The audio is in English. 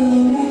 Amen.